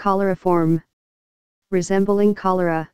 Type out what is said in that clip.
Cholera form. Resembling cholera.